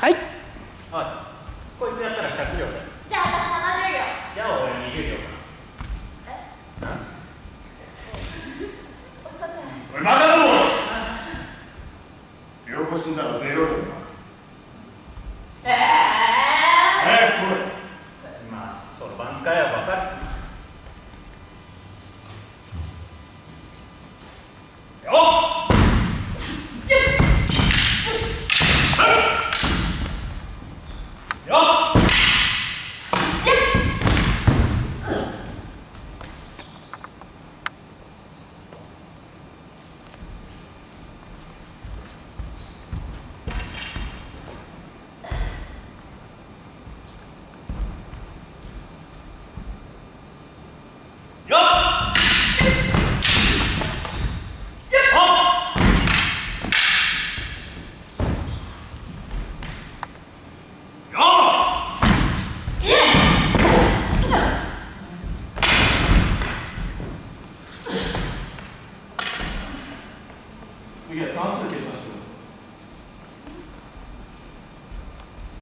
はい。はいこいつやったら100秒だじゃあ私70秒じゃあ俺20秒かおいバカども両腰死んだらゼロだよえーえ早く来いまあそろばん使えば分かるよっよっよっ次は算数計算しよう。